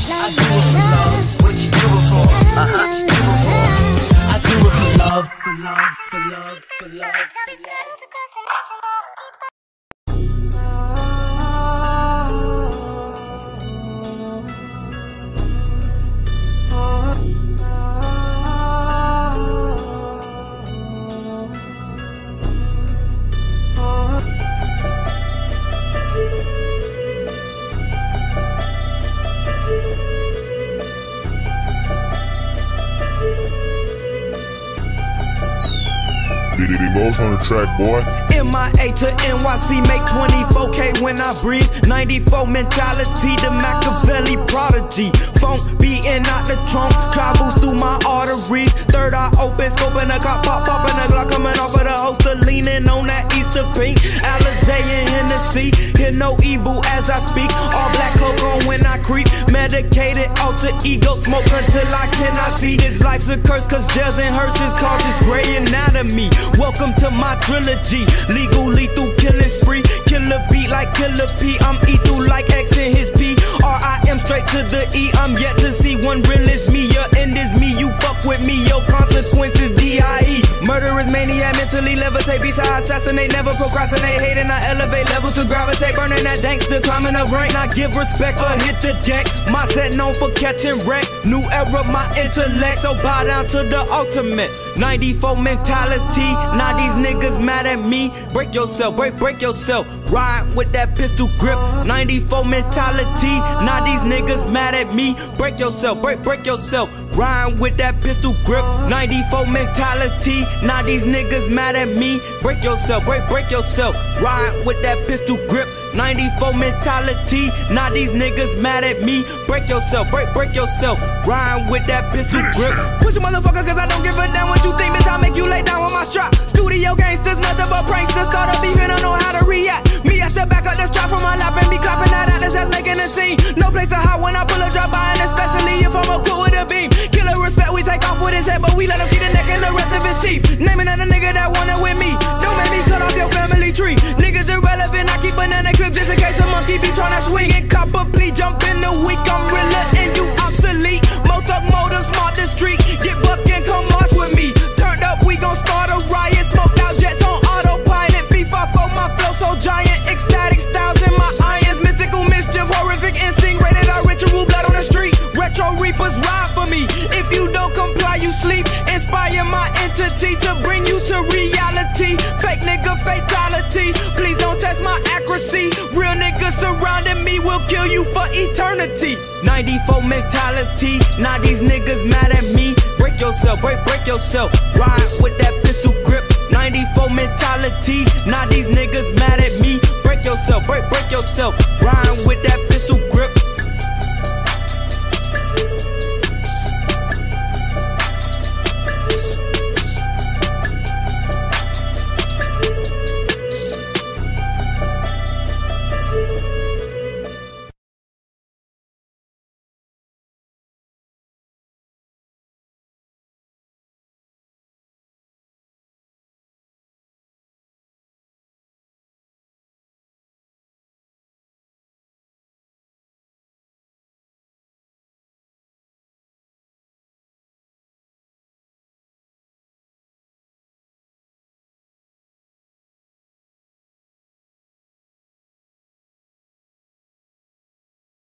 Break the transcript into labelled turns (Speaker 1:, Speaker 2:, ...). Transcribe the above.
Speaker 1: I do it for love. What you do it for? Do it for. I do it for love, for love, for love, for love.
Speaker 2: DDD Mo's on the track, boy.
Speaker 3: MIA to NYC, make 24K when I breathe. 94 mentality, the Machiavelli prodigy. Phone beating out the trunk, travels through my arteries. Third eye open, scoping a cop, pop, popping a Glock coming off of the holster, leaning on that Easter pink. Alizé and Hennessy, hear no evil as I speak. All black cloak Medicated alter ego, smoke until I cannot see. This life's a curse, cause jails and hearses causes gray anatomy. Welcome to my trilogy. Legal, lethal, killing spree. Killer beat like Killer P. I'm E through like X in his P. R I M straight to the E. I'm yet to see one real is me. Your end is me. You fuck with me. Your consequences D I E. Murderous maniac, mentally levitate. Beside assassinate, never procrastinate. Hating, I elevate levels to gravitate. Burning that dankster, climbing the rank. I give respect or hit the deck. My set known for catching wreck. New era, my intellect. So bow down to the ultimate. 94 mentality. Now these niggas mad at me. Break yourself, break, break yourself. Ride with that pistol grip. 94 mentality. Now these niggas mad at me. Break yourself, break, break yourself. Rhyme with that pistol grip. 94 mentality. Now these niggas mad at me. Break yourself, break, break yourself. Ride with that pistol grip. 94 mentality. Now these niggas mad at me. Break yourself, break, break yourself. Rhyme with that pistol grip. Push a motherfucker, cause I don't give a damn what you think, bitch. I make you lay down with my strap. Studio I pull a drop by, and especially if I'm cool with a beam. Killer respect, we take off with his head, but we let him keep the neck and the rest of his teeth. Name another nigga that wanna with me. Don't make me cut off your family tree. Niggas irrelevant, I keep banana clips just in case a monkey be tryna swing. And cop a plea, jump in the week, I'm realer reality. Fake nigga fatality. Please don't test my accuracy. Real niggas surrounding me will kill you for eternity. 94 mentality. Now these niggas mad at me. Break yourself, break, break yourself. Ride with that pistol grip. 94 mentality. Now these niggas mad at me. Break yourself, break, break yourself. Rhyme with that pistol grip.